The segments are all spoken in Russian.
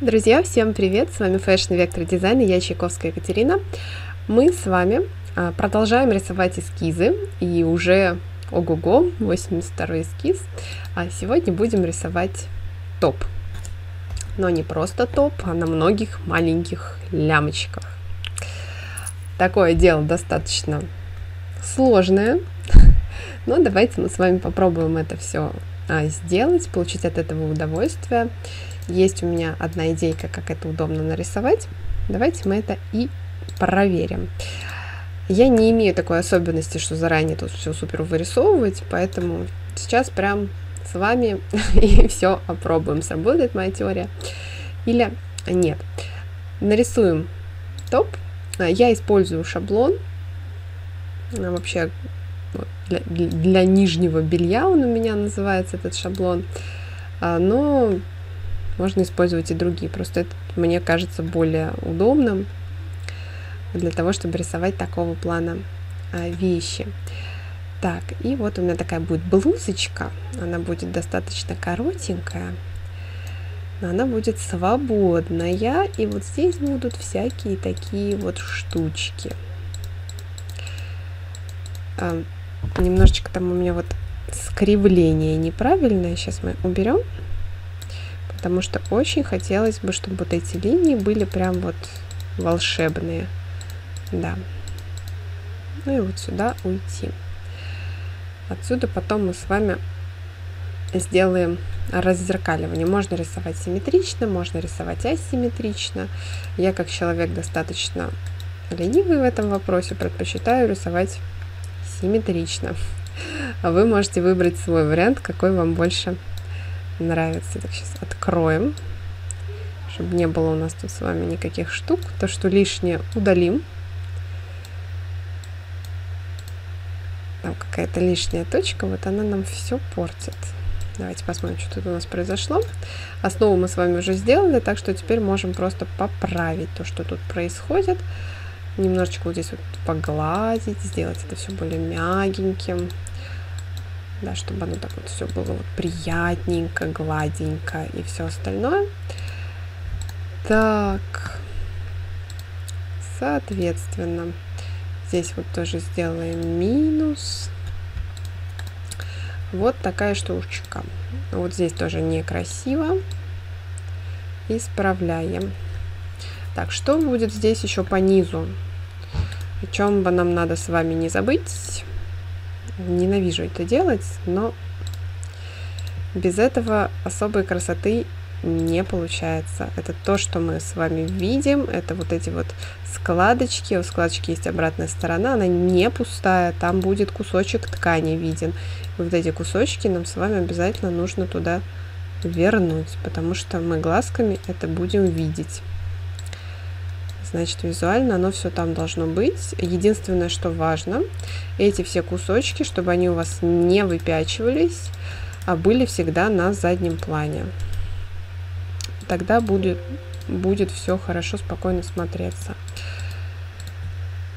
Друзья, всем привет! С вами Fashion Vector Design и я Чайковская Екатерина. Мы с вами а, продолжаем рисовать эскизы и уже ого-го, 82 эскиз. А сегодня будем рисовать топ. Но не просто топ, а на многих маленьких лямочках. Такое дело достаточно сложное, но давайте мы с вами попробуем это все а, сделать, получить от этого удовольствие. Есть у меня одна идейка, как это удобно нарисовать. Давайте мы это и проверим. Я не имею такой особенности, что заранее тут все супер вырисовывать, поэтому сейчас прям с вами и все опробуем, сработает моя теория или нет. Нарисуем топ. Я использую шаблон. Вообще для, для нижнего белья он у меня называется, этот шаблон. А, но можно использовать и другие. Просто это мне кажется более удобным для того, чтобы рисовать такого плана а, вещи. Так, и вот у меня такая будет блузочка. Она будет достаточно коротенькая, но она будет свободная. И вот здесь будут всякие такие вот штучки. А, немножечко там у меня вот скривление неправильное. Сейчас мы уберем потому что очень хотелось бы, чтобы вот эти линии были прям вот волшебные. Да. Ну и вот сюда уйти. Отсюда потом мы с вами сделаем раззеркаливание. Можно рисовать симметрично, можно рисовать асимметрично. Я как человек достаточно ленивый в этом вопросе, предпочитаю рисовать симметрично. А вы можете выбрать свой вариант, какой вам больше нравится. Так, сейчас откроем, чтобы не было у нас тут с вами никаких штук. То, что лишнее, удалим. Там какая-то лишняя точка, вот она нам все портит. Давайте посмотрим, что тут у нас произошло. Основу мы с вами уже сделали, так что теперь можем просто поправить то, что тут происходит. Немножечко вот здесь вот погладить, сделать это все более мягеньким да, чтобы оно так вот все было вот приятненько, гладенько и все остальное. Так, соответственно, здесь вот тоже сделаем минус. Вот такая штучка. Вот здесь тоже некрасиво. Исправляем. Так, что будет здесь еще по низу? О чем бы нам надо с вами не забыть? Ненавижу это делать, но без этого особой красоты не получается. Это то, что мы с вами видим. Это вот эти вот складочки. У складочки есть обратная сторона. Она не пустая. Там будет кусочек ткани виден. И вот эти кусочки нам с вами обязательно нужно туда вернуть, потому что мы глазками это будем видеть. Значит, визуально оно все там должно быть. Единственное, что важно, эти все кусочки, чтобы они у вас не выпячивались, а были всегда на заднем плане. Тогда будет, будет все хорошо, спокойно смотреться.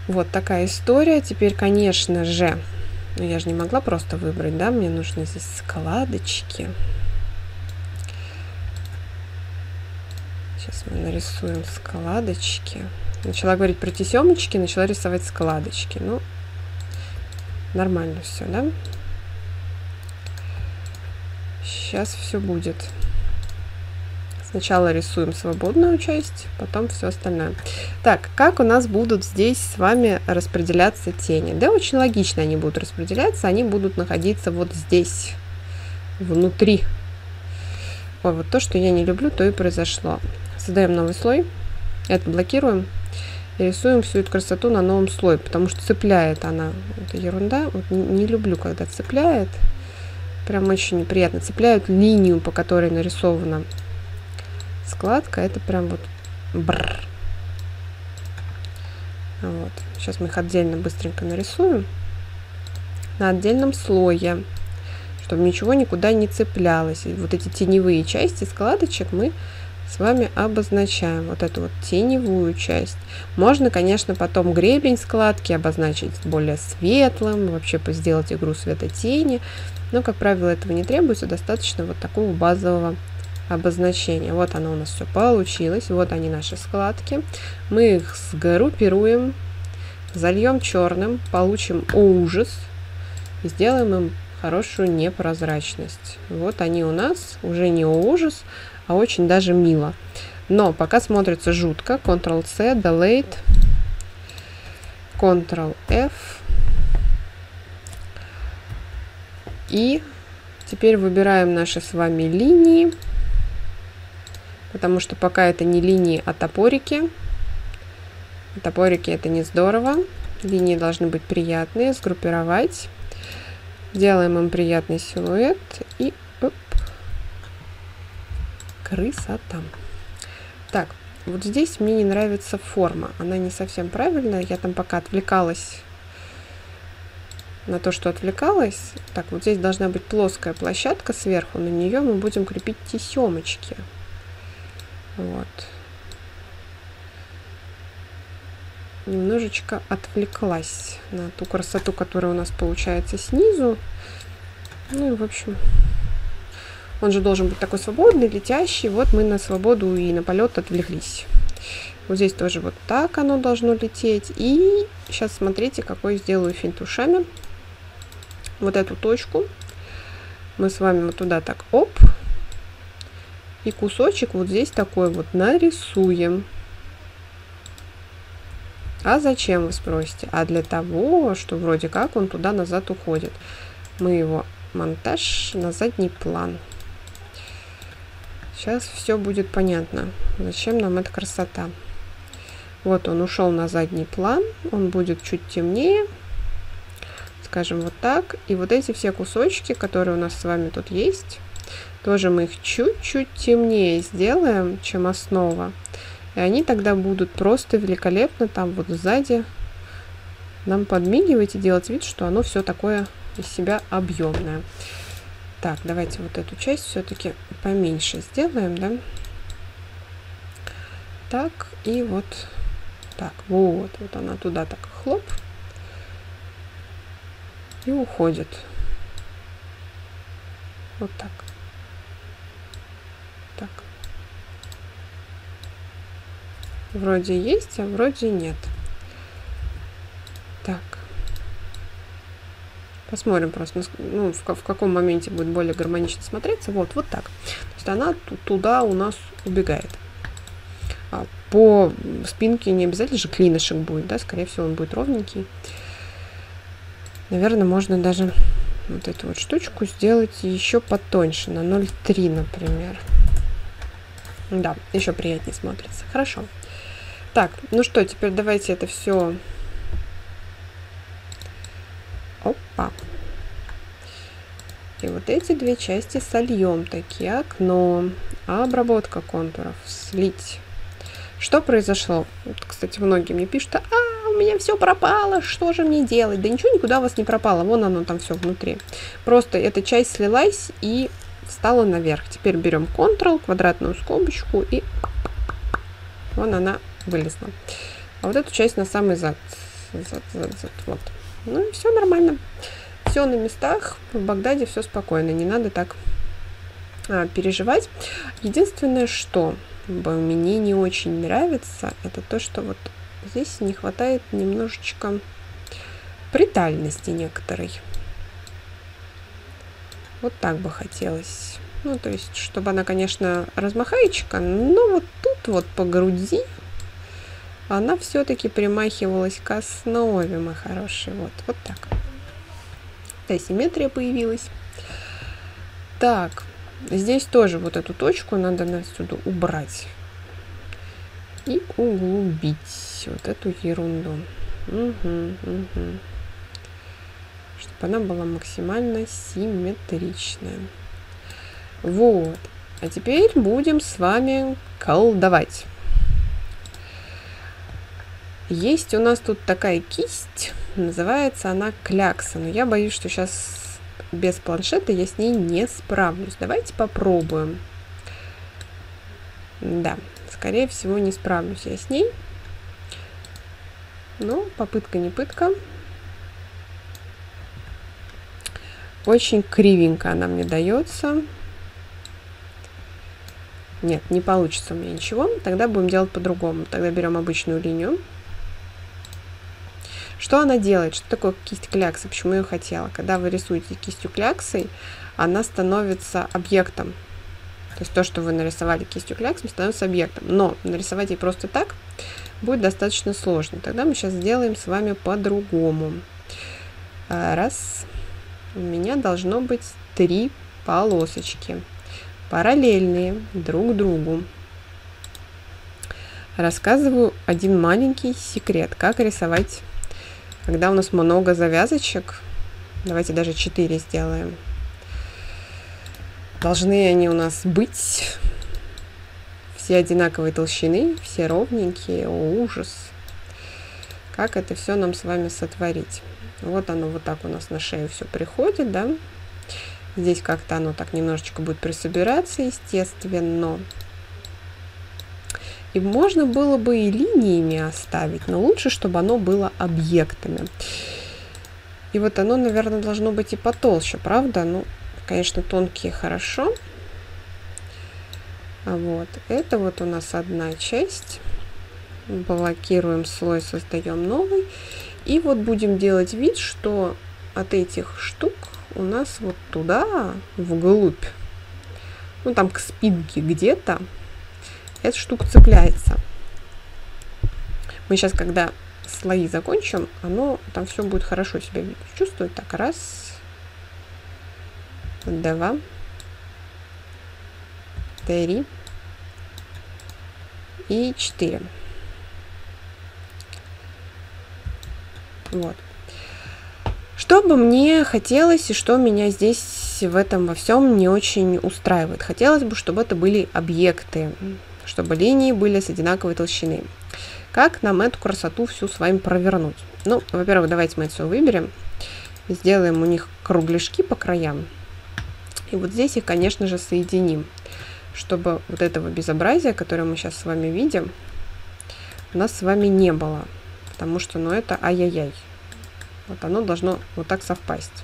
Вот такая история. Теперь, конечно же, ну я же не могла просто выбрать, да, мне нужны здесь складочки. Сейчас мы нарисуем складочки. Начала говорить про тесемочки, начала рисовать складочки. Ну, нормально все, да? Сейчас все будет. Сначала рисуем свободную часть, потом все остальное. Так, как у нас будут здесь с вами распределяться тени? Да, очень логично они будут распределяться. Они будут находиться вот здесь, внутри. Ой, вот то, что я не люблю, то и произошло. Создаем новый слой. Это блокируем. И рисуем всю эту красоту на новом слое, потому что цепляет она. Это ерунда. Вот не, не люблю, когда цепляет. Прям очень неприятно. Цепляют линию, по которой нарисована складка. Это прям вот бррр. Вот. Сейчас мы их отдельно быстренько нарисуем. На отдельном слое, чтобы ничего никуда не цеплялось. И вот эти теневые части складочек мы с вами обозначаем вот эту вот теневую часть. Можно, конечно, потом гребень складки обозначить более светлым, вообще сделать игру света тени, но, как правило, этого не требуется, достаточно вот такого базового обозначения. Вот оно у нас все получилось. Вот они наши складки. Мы их сгруппируем, зальем черным, получим ужас и сделаем им хорошую непрозрачность. Вот они у нас уже не ужас, а очень даже мило. Но пока смотрится жутко. Ctrl-C, Delete, Ctrl-F. И теперь выбираем наши с вами линии, потому что пока это не линии, а топорики. Топорики это не здорово. Линии должны быть приятные, сгруппировать. Делаем им приятный силуэт и оп, красота. Так, вот здесь мне не нравится форма. Она не совсем правильная. Я там пока отвлекалась на то, что отвлекалась. Так, вот здесь должна быть плоская площадка сверху. На нее мы будем крепить тесемочки. Вот. Немножечко отвлеклась на ту красоту, которая у нас получается снизу. Ну и, в общем, он же должен быть такой свободный, летящий. Вот мы на свободу и на полет отвлеклись. Вот здесь тоже вот так оно должно лететь. И сейчас смотрите, какой сделаю финт ушами. Вот эту точку мы с вами вот туда так оп. И кусочек вот здесь такой вот нарисуем. А зачем, вы спросите? А для того, что вроде как он туда-назад уходит. Мы его монтаж на задний план. Сейчас все будет понятно, зачем нам эта красота. Вот он ушел на задний план, он будет чуть темнее, скажем вот так. И вот эти все кусочки, которые у нас с вами тут есть, тоже мы их чуть-чуть темнее сделаем, чем основа. И они тогда будут просто великолепно там вот сзади нам подмигивать и делать вид, что оно все такое из себя объемное. Так, давайте вот эту часть все-таки поменьше сделаем, да? Так, и вот так, вот, вот она туда так хлоп и уходит. Вот так. Вроде есть, а вроде нет. Так. Посмотрим просто, ну, в, в каком моменте будет более гармонично смотреться. Вот, вот так. То есть она туда у нас убегает. А по спинке не обязательно же клинышек будет, да, скорее всего он будет ровненький. Наверное, можно даже вот эту вот штучку сделать еще потоньше, на 0,3, например. Да, еще приятнее смотрится. Хорошо. Так, ну что, теперь давайте это все Опа. И вот эти две части сольем. Такие окно. Обработка контуров. Слить. Что произошло? Вот, кстати, многие мне пишут, а, у меня все пропало, что же мне делать? Да ничего никуда у вас не пропало, вон оно там все внутри. Просто эта часть слилась и встала наверх. Теперь берем Ctrl, квадратную скобочку и вон она вылезла. А вот эту часть на самый зад. зад, зад, зад вот. Ну и все нормально. Все на местах. В Багдаде все спокойно. Не надо так а, переживать. Единственное, что мне не очень нравится, это то, что вот здесь не хватает немножечко притальности некоторой. Вот так бы хотелось. Ну, то есть, чтобы она, конечно, размахайчика, но вот тут вот по груди она все-таки примахивалась к основе, мои хорошие. Вот, вот так. Да, симметрия появилась. Так, здесь тоже вот эту точку надо отсюда убрать. И углубить вот эту ерунду. Угу, угу. Чтобы она была максимально симметричная. Вот. А теперь будем с вами колдовать. Есть у нас тут такая кисть, называется она клякса, но я боюсь, что сейчас без планшета я с ней не справлюсь. Давайте попробуем. Да, скорее всего не справлюсь я с ней. Но попытка не пытка. Очень кривенько она мне дается. Нет, не получится у меня ничего. Тогда будем делать по-другому. Тогда берем обычную линию. Что она делает? Что такое кисть кляксы? Почему я ее хотела? Когда вы рисуете кистью кляксой, она становится объектом. То есть то, что вы нарисовали кистью кляксом, становится объектом. Но нарисовать ей просто так будет достаточно сложно. Тогда мы сейчас сделаем с вами по-другому. А, раз. У меня должно быть три полосочки параллельные друг другу. Рассказываю один маленький секрет, как рисовать, когда у нас много завязочек. Давайте даже 4 сделаем. Должны они у нас быть все одинаковой толщины, все ровненькие. О, ужас! Как это все нам с вами сотворить? Вот оно вот так у нас на шею все приходит, да? Здесь как-то оно так немножечко будет присобираться, естественно. И можно было бы и линиями оставить, но лучше, чтобы оно было объектами. И вот оно, наверное, должно быть и потолще, правда? Ну, конечно, тонкие хорошо. А вот, это вот у нас одна часть. Блокируем слой, создаем новый. И вот будем делать вид, что от этих штук у нас вот туда, вглубь, ну там к спинке где-то, эта штука цепляется. Мы сейчас, когда слои закончим, оно там все будет хорошо себя чувствовать. Так, раз, два, три и четыре. Вот. Что бы мне хотелось и что меня здесь в этом во всем не очень устраивает? Хотелось бы, чтобы это были объекты, чтобы линии были с одинаковой толщины. Как нам эту красоту всю с вами провернуть? Ну, во-первых, давайте мы это все выберем. Сделаем у них кругляшки по краям. И вот здесь их, конечно же, соединим, чтобы вот этого безобразия, которое мы сейчас с вами видим, у нас с вами не было. Потому что, ну, это ай-яй-яй. Вот оно должно вот так совпасть.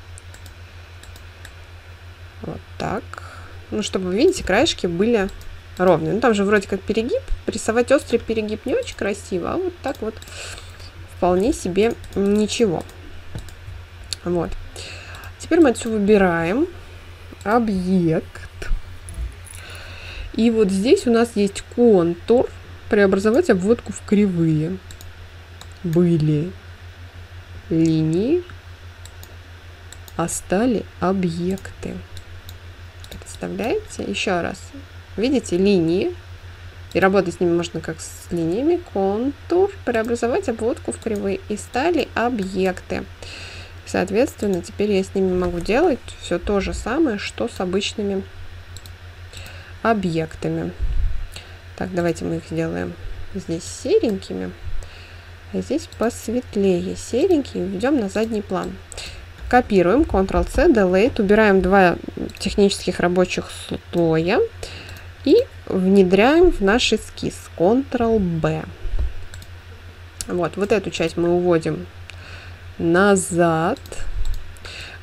Вот так. Ну, чтобы, видите, краешки были ровные. Ну, там же вроде как перегиб. Рисовать острый перегиб не очень красиво, а вот так вот вполне себе ничего. Вот. Теперь мы отсюда выбираем объект. И вот здесь у нас есть контур. Преобразовать обводку в кривые. Были линии, а стали объекты. Представляете? Еще раз. Видите, линии. И работать с ними можно как с линиями. Контур. Преобразовать обводку в кривые. И стали объекты. Соответственно, теперь я с ними могу делать все то же самое, что с обычными объектами. Так, давайте мы их сделаем здесь серенькими. А здесь посветлее, серенький, введем на задний план. Копируем, Ctrl-C, Delete, убираем два технических рабочих слоя и внедряем в наш эскиз, Ctrl-B. Вот, вот эту часть мы уводим назад.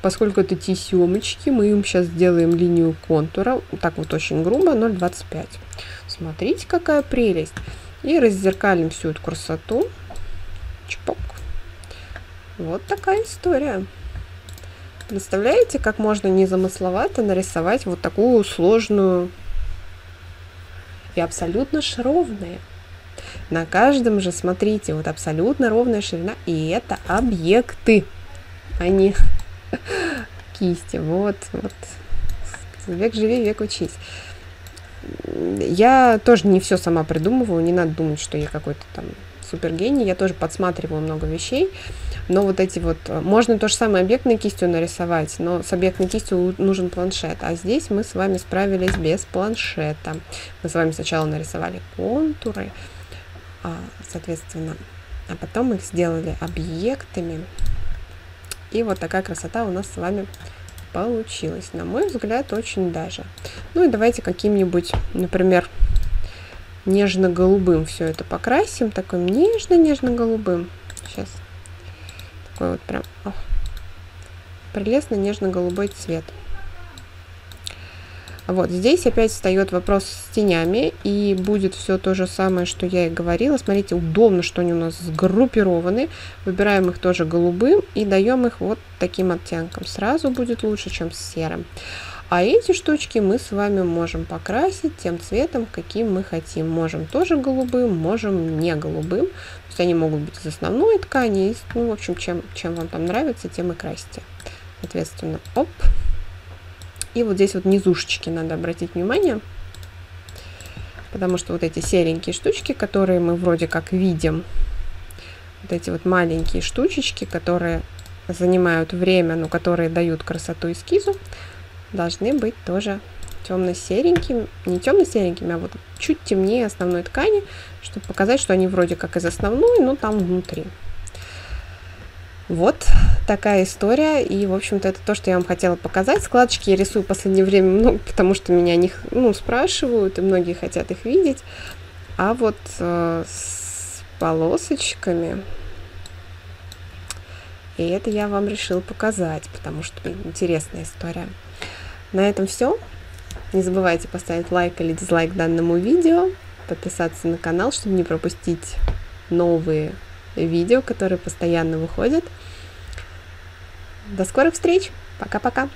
Поскольку это тесемочки, мы им сейчас сделаем линию контура, так вот очень грубо, 0,25. Смотрите, какая прелесть. И раззеркалим всю эту красоту. Чпок. Вот такая история. Представляете, как можно незамысловато нарисовать вот такую сложную и абсолютно ровная. На каждом же, смотрите, вот абсолютно ровная ширина, и это объекты, а не кисти. Вот, вот. Век живи, век учись. Я тоже не все сама придумываю, не надо думать, что я какой-то там супергений, я тоже подсматриваю много вещей, но вот эти вот, э, можно то же самое объектной кистью нарисовать, но с объектной кистью нужен планшет, а здесь мы с вами справились без планшета. Мы с вами сначала нарисовали контуры, а, соответственно, а потом их сделали объектами, и вот такая красота у нас с вами получилась. На мой взгляд, очень даже. Ну и давайте каким-нибудь, например, нежно-голубым все это покрасим. Таким нежно-нежно-голубым. Сейчас. Такой вот прям о, прелестно нежно-голубой цвет. Вот здесь опять встает вопрос с тенями, и будет все то же самое, что я и говорила. Смотрите, удобно, что они у нас сгруппированы. Выбираем их тоже голубым и даем их вот таким оттенком. Сразу будет лучше, чем с серым. А эти штучки мы с вами можем покрасить тем цветом, каким мы хотим. Можем тоже голубым, можем не голубым. То есть они могут быть из основной ткани. Ну, в общем, чем, чем вам там нравится, тем и красьте. Соответственно, оп. И вот здесь вот низушечки надо обратить внимание. Потому что вот эти серенькие штучки, которые мы вроде как видим, вот эти вот маленькие штучечки, которые занимают время, но которые дают красоту эскизу, должны быть тоже темно-серенькими, не темно-серенькими, а вот чуть темнее основной ткани, чтобы показать, что они вроде как из основной, но там внутри. Вот такая история, и, в общем-то, это то, что я вам хотела показать. Складочки я рисую в последнее время, ну, потому что меня о них, ну, спрашивают, и многие хотят их видеть. А вот э, с полосочками, и это я вам решил показать, потому что интересная история. На этом все. Не забывайте поставить лайк или дизлайк данному видео, подписаться на канал, чтобы не пропустить новые видео, которые постоянно выходят. До скорых встреч! Пока-пока!